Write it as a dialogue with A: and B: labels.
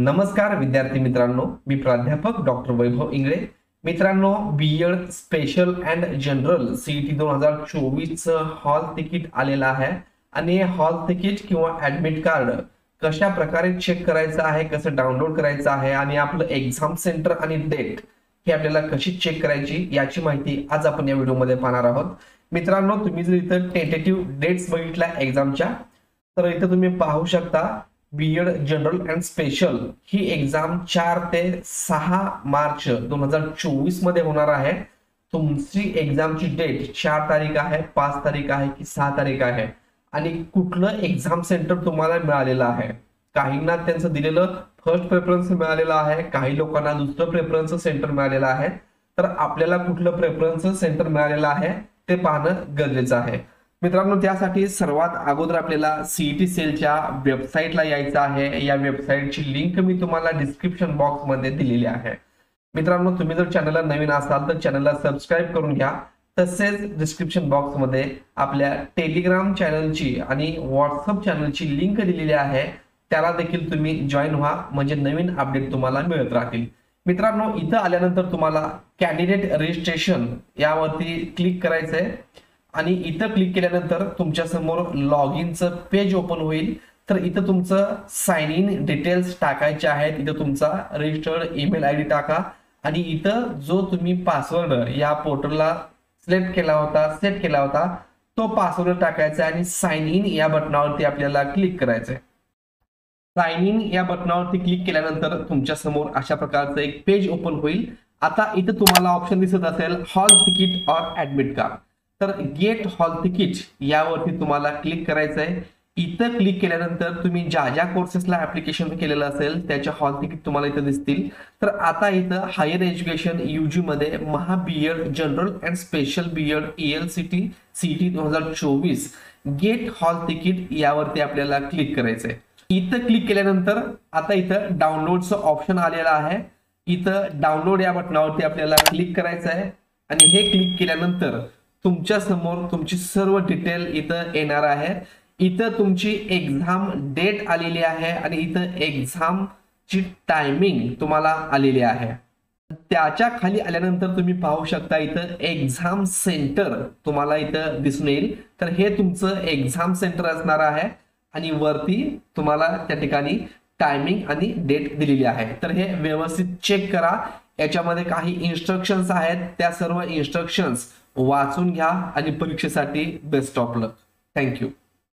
A: नमस्कार विद्यार्थी मित्रांनो. मी प्राध्यापक डॉक्टर वैभव इंगळे. मित्रांनो B Ed special and general CET दोन हजार चोवीस हॉल तिकीट आलेलं आहे. आणि हे हॉल तिकीट किंवा ऍडमिट कार्ड कशा प्रकारे चेक करायचं आहे कसं डाउनलोड करायचं आहे आणि आपलं एक्झाम सेंटर आणि डेट हे आपल्याला कशी चेक करायची याची माहिती आज आपण या व्हिडिओमध्ये पाहणार आहोत. मित्रांनो तुम्ही जर इथं टेंटेटिव्ह डेट्स बघितल्या एक्झामच्या तर इथं तुम्ही पाहू शकता B Ed general and special he exam चार ते सहा मार्च दोन हजार चोवीसमध्ये होणार आहे. तुमची एक्झामची डेट चार तारीख आहे पाच तारीख आहे की सहा तारीख आहे. आणि कुठलं एक्झाम सेंटर तुम्हाला मिळालेलं आहे? काहींना त्यांचं दिलेलं फर्स्ट प्रेफरन्स मिळालेलं आहे काही लोकांना दुसरं प्रेफरन्स सेंटर मिळालेलं आहे. तर आपल्याला कुठलं प्रेफरन्स सेंटर मिळालेलं आहे ते पाहणं गरजेचं आहे. मित्रांनो त्यासाठी सर्वात अगोदर आपल्याला सीईटी सेलच्या वेबसाईटला यायचं आहे. या वेबसाईटची लिंक मी तुम्हाला डिस्क्रिप्शन बॉक्समध्ये दिलेली आहे. मित्रांनो तुम्ही जर चॅनलला नवीन असाल तर चॅनलला सबस्क्राईब करून घ्या. तसेच डिस्क्रिप्शन बॉक्समध्ये आपल्या टेलिग्राम चॅनलची आणि व्हॉट्सअप चॅनलची लिंक दिलेली आहे. त्याला देखील तुम्ही जॉईन व्हा. म्हणजे नवीन अपडेट तुम्हाला मिळत राहतील. मित्रांनो इथं आल्यानंतर तुम्हाला कॅन्डिडेट रजिस्ट्रेशन यावरती क्लिक करायचंय. आणि इथं क्लिक केल्यानंतर तुमच्यासमोर लॉग इनचं पेज ओपन होईल. तर इथं तुमचं साइन इन डिटेल्स टाकायचे आहेत. इथं तुमचा रजिस्टर्ड ईमेल आय डी टाका. आणि इथं जो तुम्ही पासवर्ड या पोर्टलला सिलेक्ट केला होता सेट केला होता तो पासवर्ड टाकायचा आणि साइन इन या बटनावरती आपल्याला क्लिक करायचंय. साइन इन या बटनावरती क्लिक केल्यानंतर तुमच्यासमोर अशा प्रकारचं एक पेज ओपन होईल. आता इथं तुम्हाला ऑप्शन दिसत असेल hall ticket or admit card तर गेट हॉल तिकीट यावरती तुम्हाला क्लिक करायचं आहे इथं क्लिक केल्यानंतर तुम्ही ज्या ज्या कोर्सेसला ऍप्लिकेशन केलेलं असेल त्याच्या हॉल तिकीट तुम्हाला इथं दिसतील. तर आता इथं हायर एज्युकेशन युजी मध्ये Maha BEd general and special BEd L C T CET दोन हजार चोवीस गेट हॉल तिकीट यावरती आपल्याला क्लिक करायचंय. इथं क्लिक केल्यानंतर आता इथं डाउनलोडचं ऑप्शन आलेलं आहे. इथं डाउनलोड या बटनावरती आपल्याला क्लिक करायचं आहे आणि हे क्लिक केल्यानंतर तुमच्यासमोर तुमची सर्व डिटेल इथं येणार आहे. इथं तुमची एक्झाम डेट आलेली आहे आणि इथं एक्झामची टायमिंग तुम्हाला आलेली आहे. त्याच्याखाली आल्यानंतर तुम्ही पाहू शकता इथं एक्झाम सेंटर तुम्हाला इथं दिसून येईल. तर हे तुमचं एक्झाम सेंटर असणार आहे आणि वरती तुम्हाला त्या ठिकाणी टायमिंग आणि डेट दिलेली आहे. तर हे व्यवस्थित चेक करा. याच्यामध्ये काही इन्स्ट्रक्शन्स आहेत. त्या सर्व इन्स्ट्रक्शन्स वाचून घ्या आणि परीक्षेसाठी बेस्ट ऑफ लक थँक्यू